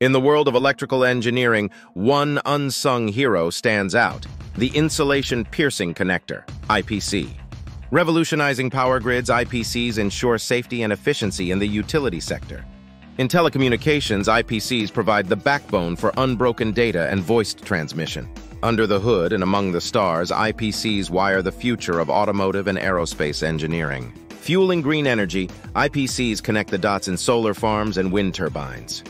In the world of electrical engineering, one unsung hero stands out, the Insulation Piercing Connector, IPC. Revolutionizing power grids, IPCs ensure safety and efficiency in the utility sector. In telecommunications, IPCs provide the backbone for unbroken data and voiced transmission. Under the hood and among the stars, IPCs wire the future of automotive and aerospace engineering. Fueling green energy, IPCs connect the dots in solar farms and wind turbines.